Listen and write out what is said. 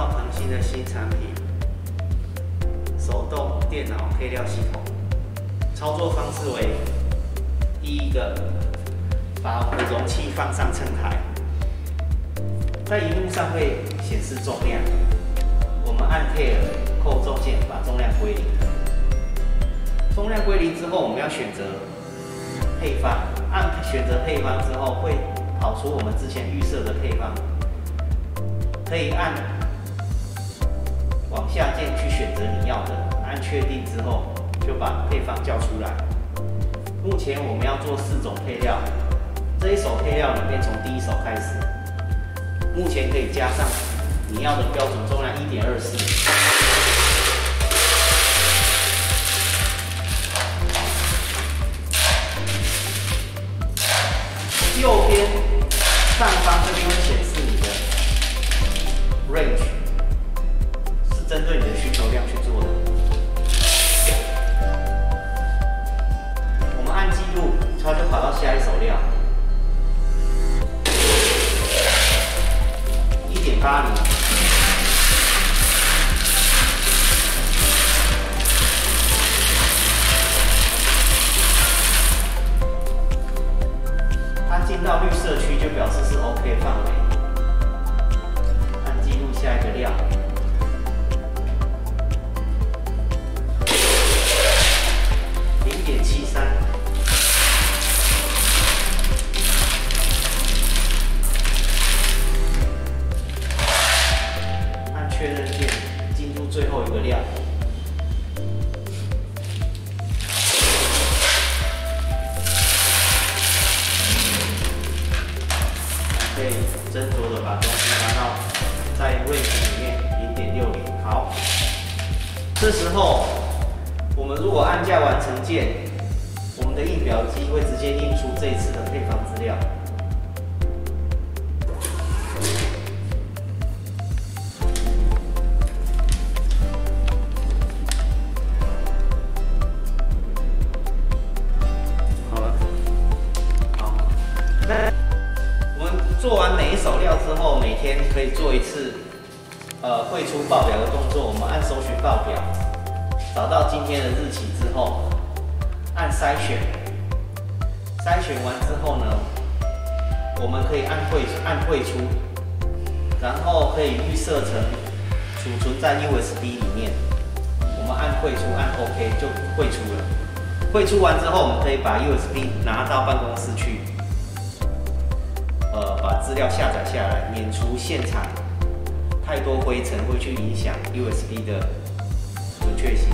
到恒星的新产品——手动电脑配料系统。操作方式为：第一个，把容器放上秤台，在荧幕上会显示重量，我们按 Tab 扣重键把重量归零。重量归零之后，我们要选择配方，按选择配方之后会跑出我们之前预设的配方。可以按往下键去选择你要的，按确定之后就把配方叫出来。目前我们要做四种配料，这一手配料里面从第一手开始，目前可以加上你要的标准重量一点二四。右边上方这边会显示你的 range，针对你的需求量去做的。我们按记录，它就跑到下一手量，一点八零。斟酌的把东西拿到在位置里面零点六零。好，这时候我们如果按下完成键，我们的印表机会直接印出这一次的配方资料。做完每一手料之后，每天可以做一次，呃，汇出报表的动作。我们按搜寻报表，找到今天的日期之后，按筛选，筛选完之后呢，我们可以按汇按汇出，然后可以预设成储存在 USB 里面。我们按汇出，按 OK 就汇出了。汇出完之后，我们可以把 USB 拿到办公室去。呃，把资料下载下来，免除现场太多灰尘会去影响 USB 的准确性。